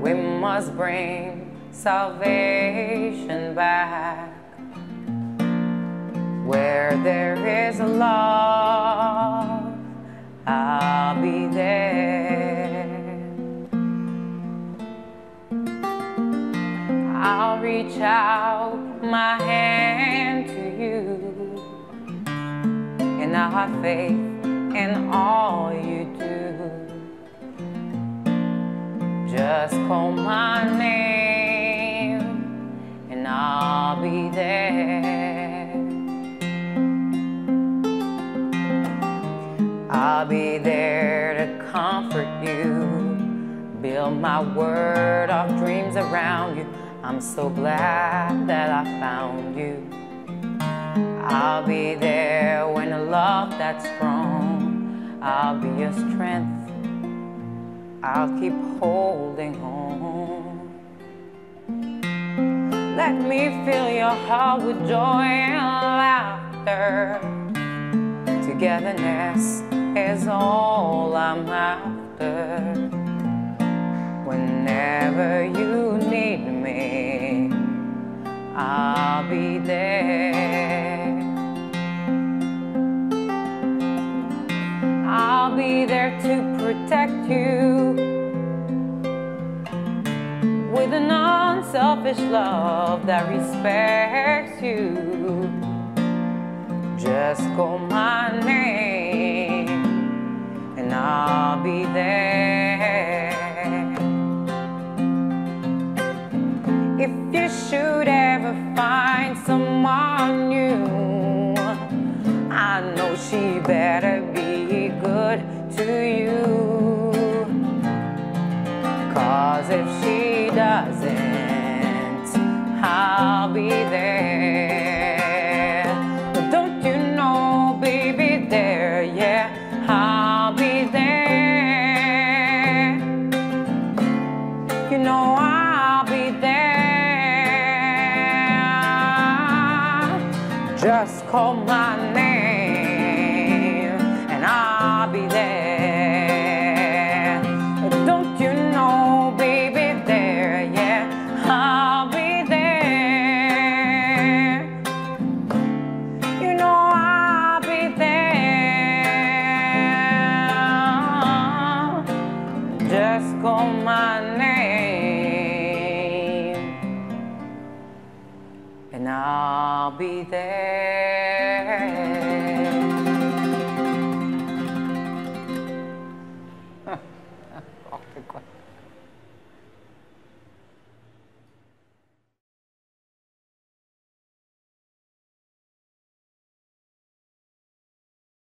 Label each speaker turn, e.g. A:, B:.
A: We must bring salvation back. Where there is a love, I'll be there. I'll reach out my hand to you, and have faith in all you do. Just call my name, and I'll be there. I'll be there to comfort you, build my world of dreams around you. I'm so glad that I found you. I'll be there when a love that's strong. I'll be your strength. I'll keep holding on. Let me fill your heart with joy and laughter. Togetherness is all I'm after. Whenever you need me, I'll be there. Protect you with an unselfish love that respects you. Just call my name and I'll be there. If you should ever find someone new, I know she better be good to you. Just call my name and I'll be there. Don't you know, baby, there, yeah, I'll be there. You know I'll be there. Just call my name, and I'll be there.